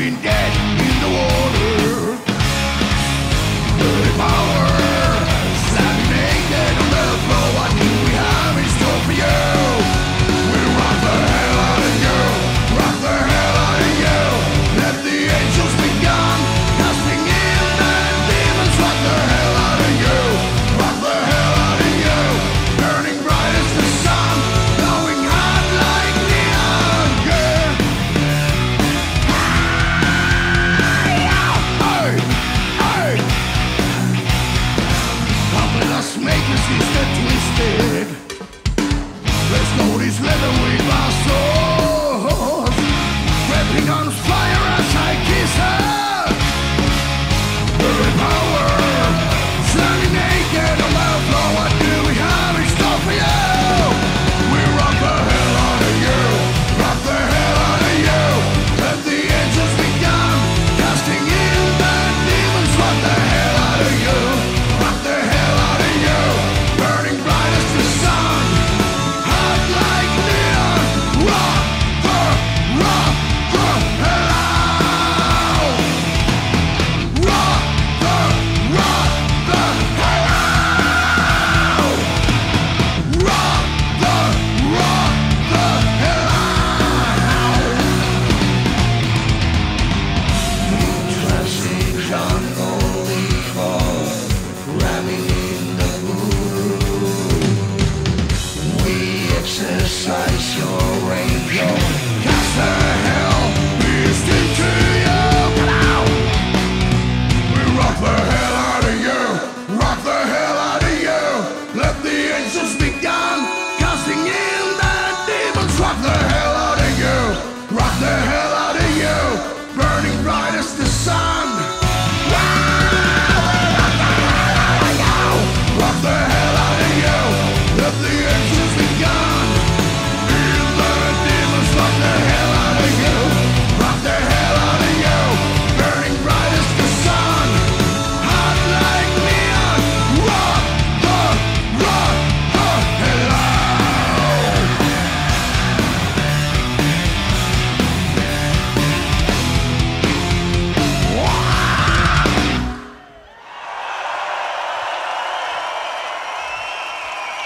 been dead in the war. Slither we must